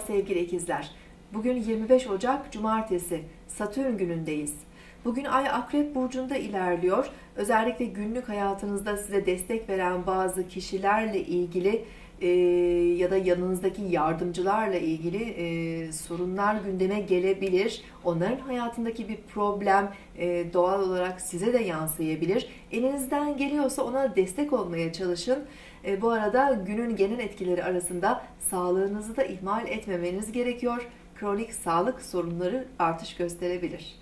Sevgili ikizler. Bugün 25 Ocak Cumartesi, Satürn günündeyiz. Bugün Ay Akrep Burcu'nda ilerliyor. Özellikle günlük hayatınızda size destek veren bazı kişilerle ilgili e, ya da yanınızdaki yardımcılarla ilgili e, sorunlar gündeme gelebilir. Onların hayatındaki bir problem e, doğal olarak size de yansıyabilir. Elinizden geliyorsa ona destek olmaya çalışın. E, bu arada günün genel etkileri arasında sağlığınızı da ihmal etmemeniz gerekiyor. Kronik sağlık sorunları artış gösterebilir.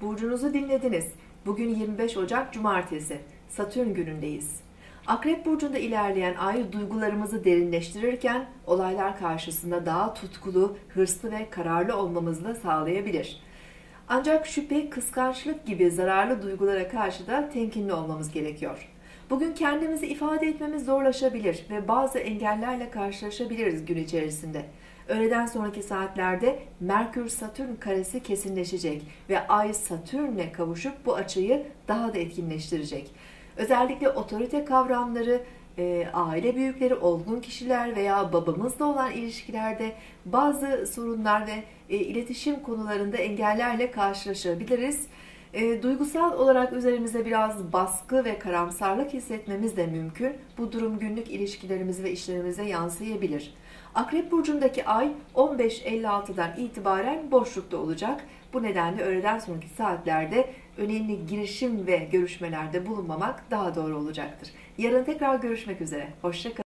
Burcunuzu dinlediniz. Bugün 25 Ocak Cumartesi. Satürn günündeyiz. Akrep burcunda ilerleyen ay duygularımızı derinleştirirken olaylar karşısında daha tutkulu, hırslı ve kararlı olmamızı da sağlayabilir. Ancak şüphe, kıskançlık gibi zararlı duygulara karşı da temkinli olmamız gerekiyor. Bugün kendimizi ifade etmemiz zorlaşabilir ve bazı engellerle karşılaşabiliriz gün içerisinde. Öğleden sonraki saatlerde Merkür-Satürn karesi kesinleşecek ve Ay Satürn'le kavuşup bu açıyı daha da etkinleştirecek. Özellikle otorite kavramları, e, aile büyükleri, olgun kişiler veya babamızla olan ilişkilerde bazı sorunlar ve e, iletişim konularında engellerle karşılaşabiliriz. E, duygusal olarak üzerimize biraz baskı ve karamsarlık hissetmemiz de mümkün. Bu durum günlük ilişkilerimize ve işlerimize yansıyabilir. Akrep burcundaki ay 15.56'dan itibaren boşlukta olacak. Bu nedenle öğleden sonraki saatlerde önemli girişim ve görüşmelerde bulunmamak daha doğru olacaktır. Yarın tekrar görüşmek üzere. Hoşçakalın.